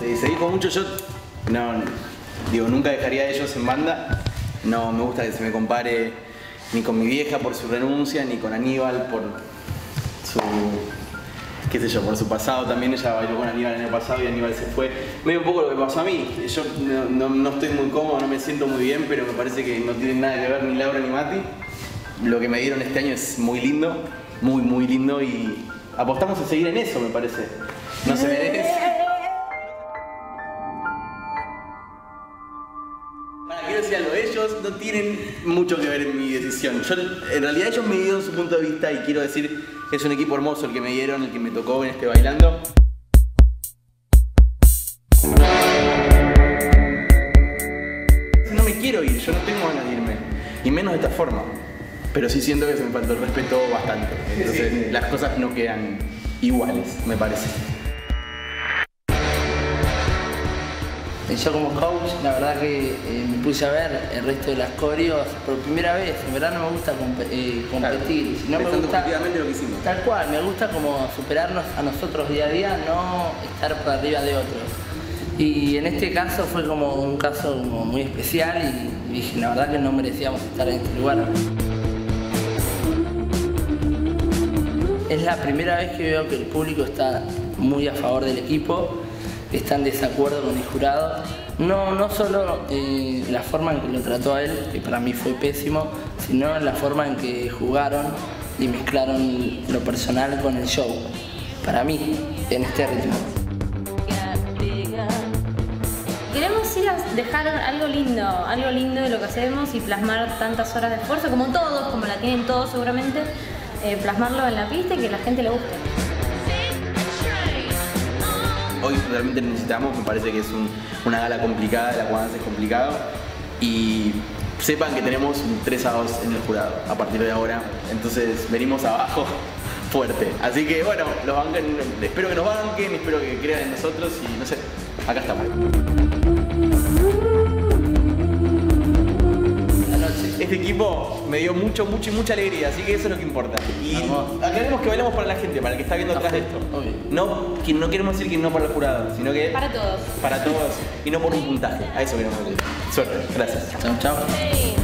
Sí, se dijo mucho, yo no, digo, nunca dejaría a ellos en banda. No me gusta que se me compare ni con mi vieja por su renuncia, ni con Aníbal por su, qué sé yo, por su pasado también. Ella bailó con Aníbal el año pasado y Aníbal se fue. Medio un poco lo que pasó a mí. Yo no, no- no estoy muy cómodo, no me siento muy bien, pero me parece que no tienen nada que ver ni Laura ni Mati. Lo que me dieron este año es muy lindo, muy, muy lindo y apostamos a seguir en eso, me parece. No se merece. Ellos no tienen mucho que ver en mi decisión. Yo, en realidad ellos me dieron su punto de vista y quiero decir, es un equipo hermoso el que me dieron, el que me tocó en este bailando. No me quiero ir, yo no tengo ganas de irme. Y menos de esta forma. Pero sí siento que se me faltó el respeto bastante. Entonces las cosas no quedan iguales, me parece. Yo como coach, la verdad que eh, me puse a ver el resto de las coreos por primera vez. En verdad no me gusta eh, competir, Claro, sino me gusta lo que hicimos. tal cual, me gusta como superarnos a nosotros día a día, no estar por arriba de otros. Y en este caso fue como un caso como muy especial y dije, la verdad que no merecíamos estar en este lugar. Es la primera vez que veo que el público está muy a favor del equipo, está en desacuerdo con el jurado. No, no solo eh, la forma en que lo trató a él, que para mí fue pésimo, sino la forma en que jugaron y mezclaron lo personal con el show. Para mí, en este ritmo. Queremos ir a dejar algo lindo, algo lindo de lo que hacemos y plasmar tantas horas de esfuerzo, como todos, como la tienen todos seguramente, eh, plasmarlo en la pista y que la gente le guste. Realmente necesitamos, me parece que es un- una gala complicada, la cual es complicado. Y sepan que tenemos tres 2 en el jurado a partir de ahora. Entonces venimos abajo fuerte. Así que bueno, los banquen, espero que nos banquen, espero que crean en nosotros y no sé, acá estamos. Me dio mucho, mucho y mucha alegría, así que eso es lo que importa. Y aclaremos que bailamos para la gente, para el que está viendo atrás de esto. No, que no queremos decir que no para el jurado, sino que Para todos. para todos y no por un puntaje. A eso queremos decir. Suerte, gracias. Chau, chau. Sí.